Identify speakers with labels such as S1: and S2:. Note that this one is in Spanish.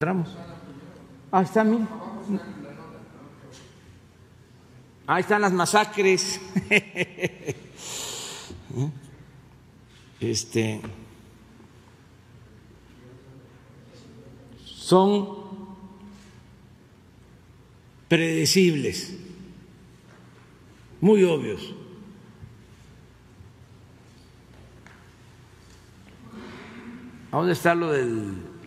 S1: entramos. Ahí está. Ahí están las masacres. Este son predecibles, muy obvios. ¿A dónde está lo del